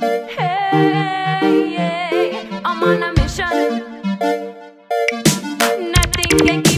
Hey, yeah, I'm on a mission. Nothing can keep